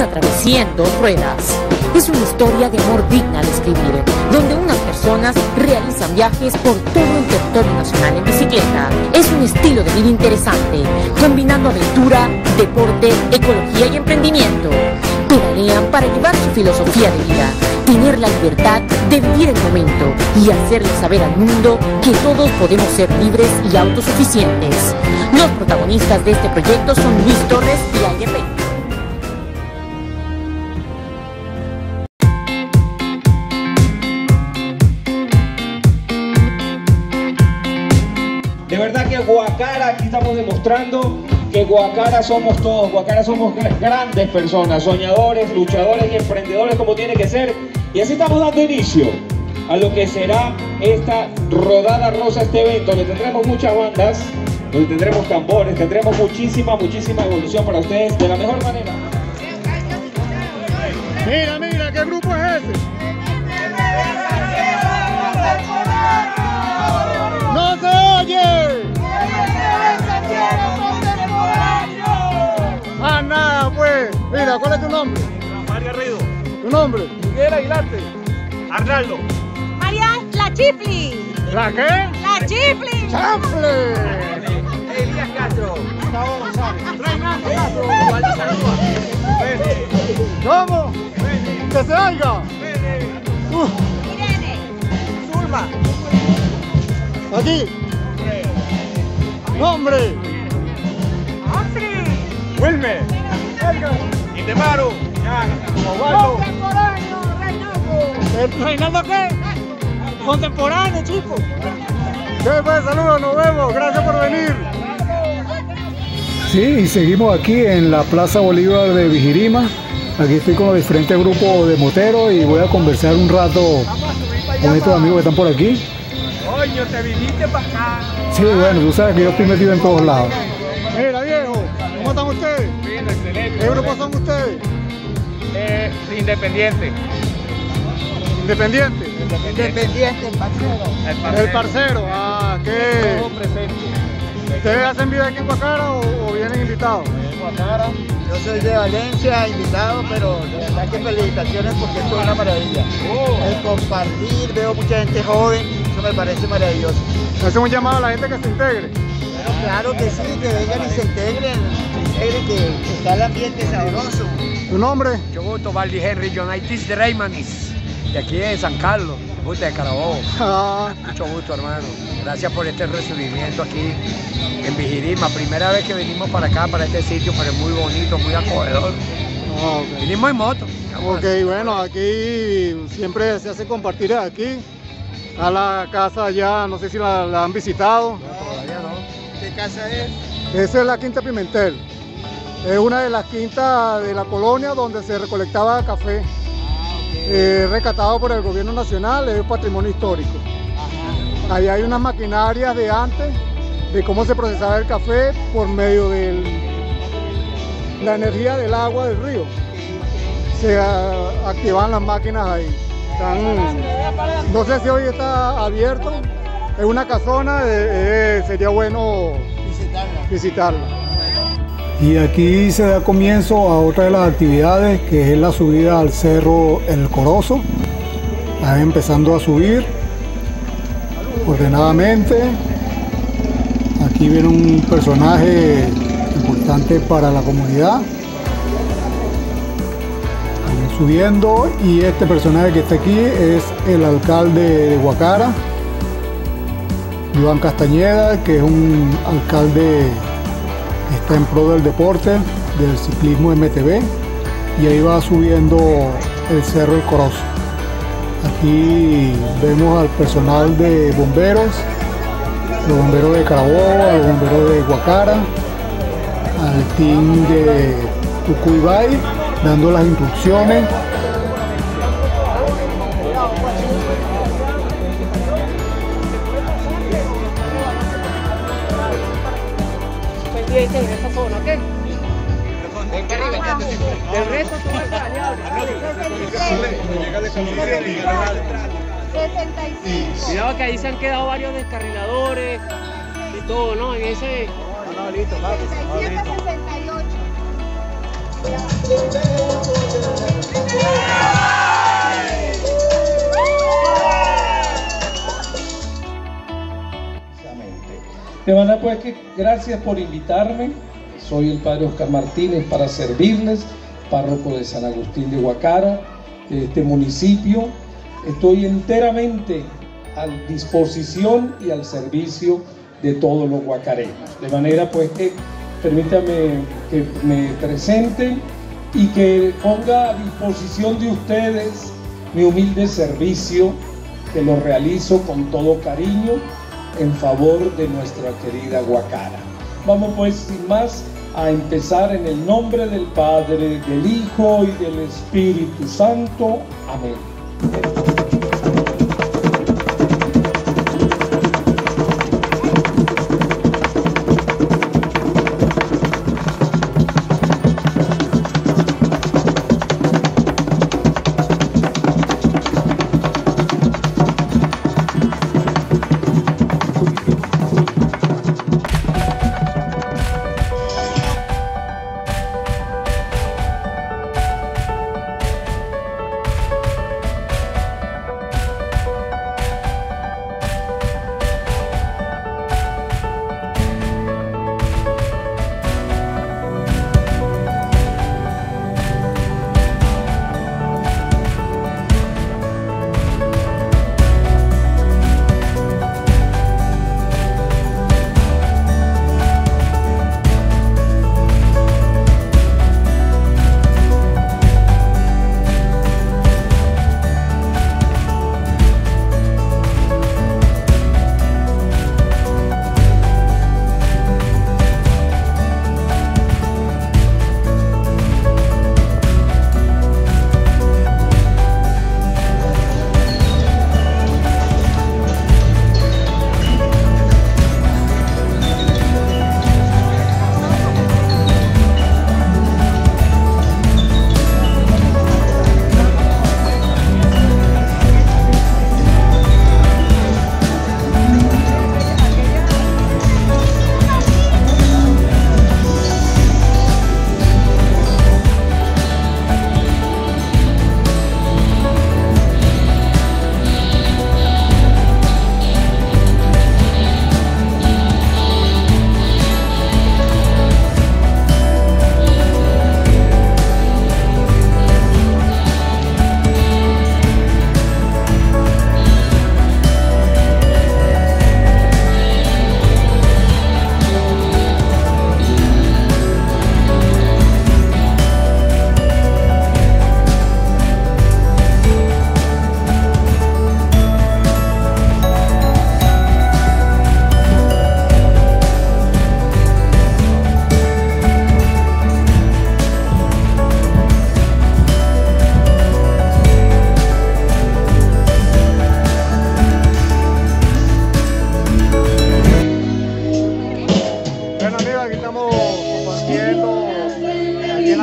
Dos ruedas. Es una historia de amor digna de escribir, donde unas personas realizan viajes por todo el territorio nacional en bicicleta. Es un estilo de vida interesante, combinando aventura, deporte, ecología y emprendimiento. Pedalean para llevar su filosofía de vida, tener la libertad de vivir el momento y hacerle saber al mundo que todos podemos ser libres y autosuficientes. Los protagonistas de este proyecto son Luis Torres y Ayer verdad que Guacara, aquí estamos demostrando que Guacara somos todos, Guacara somos grandes personas, soñadores, luchadores y emprendedores como tiene que ser. Y así estamos dando inicio a lo que será esta rodada rosa, este evento, donde tendremos muchas bandas, donde tendremos tambores, tendremos muchísima, muchísima evolución para ustedes de la mejor manera. Mira, mira, ¿qué grupo Mira, ¿cuál es tu nombre? María Garrido. ¿Tu nombre? Miguel Aguilarte. Arnaldo. María La Chifli. ¿La qué? La Chifli. ¡Chample! Elías Castro. Gustavo González. Reinaldo Castro. Waldo Sarúa. ¿Cómo? ¡Que se oiga! Irene. Zulma. aquí. Nombre. Wilmer. Indemaru. Osvaldo. Contemporáneo, Reinaldo. ¿El Reinaldo qué? Contemporáneo, chico. ¿Qué pues? Saludos, nos vemos. Gracias por venir. Sí, y seguimos aquí en la Plaza Bolívar de Vigirima. Aquí estoy con los diferentes grupos de moteros y voy a conversar un rato con estos amigos que están por aquí. Coño, te viniste para acá. Sí, bueno, tú sabes que yo estoy metido en todos lados. Mira, viejo, ¿cómo están ustedes? Bien, excelente. ¿Qué grupo son ustedes? Eh, independiente. Independiente. Independiente, el parcero. El parcero. Ah, ¿qué? Todo presente. ¿Ustedes hacen vida aquí en Guacara o, o vienen invitados? Yo soy de Valencia, invitado, pero de verdad que felicitaciones porque esto es una maravilla. El compartir, veo mucha gente joven, eso me parece maravilloso. Hacemos un llamado a la gente que se integre. Pero claro que sí, que vengan y se integren, se integren, que, que está el ambiente sabroso. ¿Tu nombre? Mucho gusto, Valdi Henry Jonaitis de Reymanis, de aquí de San Carlos, gusto de Carabobo. Ah, Mucho gusto, hermano. Gracias por este recibimiento aquí en Vigirima. Primera vez que venimos para acá, para este sitio, pero es muy bonito, muy acogedor. ah, ok. Vinimos en moto. Ok, bueno, aquí siempre se hace compartir aquí. A la casa ya, no sé si la, la han visitado. Todavía no. ¿Qué casa es? Esa es la Quinta Pimentel. Es una de las quintas de la colonia donde se recolectaba café. Eh, recatado por el gobierno nacional, es patrimonio histórico. Ahí hay unas maquinarias de antes de cómo se procesaba el café por medio de la energía del agua del río. Se ah, activaban las máquinas ahí. Están- no sé si hoy está abierto. Es una casona, eh, eh, sería bueno visitarla. Y aquí se da comienzo a otra de las actividades que es la subida al cerro El Corozo. Están empezando a subir ordenadamente. Aquí viene un personaje importante para la comunidad. Subiendo y este personaje que está aquí es el alcalde de Guacara, Iván Castañeda, que es un alcalde que está en pro del deporte, del ciclismo MTV, y ahí va subiendo el Cerro El Corozo. Aquí vemos al personal de bomberos, los bomberos de Carabobo, los bomberos de Guacara, al team de Ucuibay, dando las instrucciones. ¿Ok? Resto tú vas. 66. Cuidado que ahí se han quedado varios descarriladores y todo, ¿no? En ese... 67, 68. De manera pues que gracias por invitarme. Soy el padre Oscar Martínez para servirles, párroco de San Agustín de Huacara, de este municipio. Estoy enteramente a disposición y al servicio de todos los huacareños. De manera pues que permítame que me presente y que ponga a disposición de ustedes mi humilde servicio que lo realizo con todo cariño en favor de nuestra querida Guacara. Vamos pues sin más a empezar en el nombre del Padre, del Hijo y del Espíritu Santo. Amén.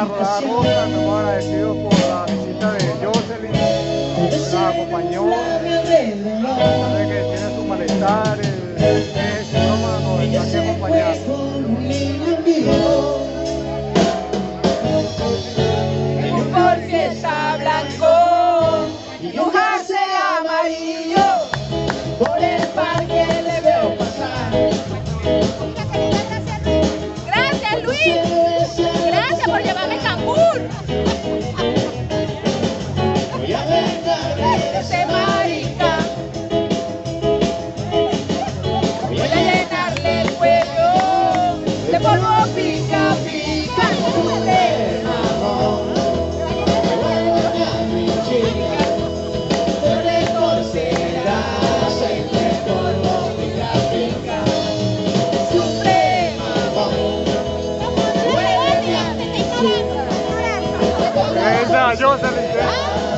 Rodada Rosa, estamos agradecidos por la visita de Jocelyn, nos acompañó, sabe que tiene sus malestares, mamón.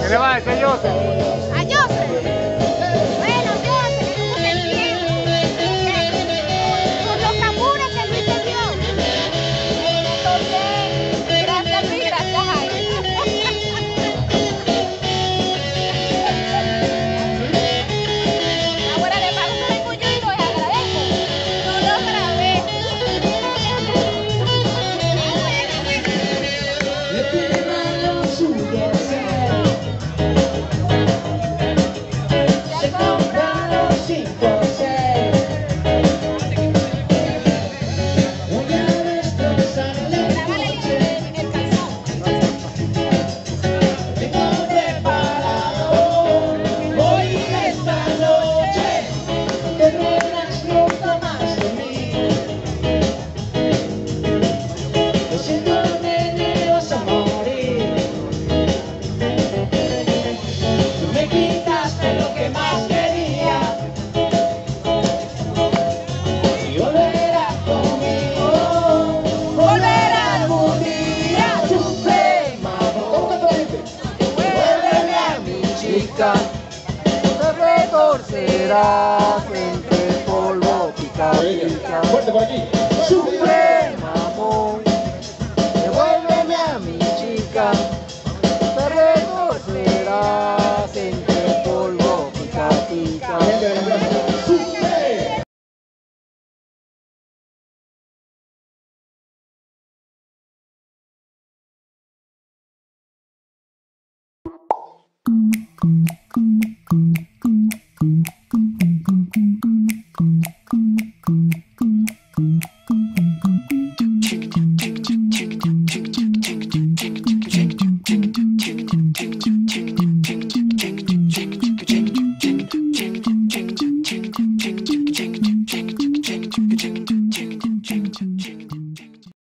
¿Qué le va a decir Jocelyn? Mm-hmm.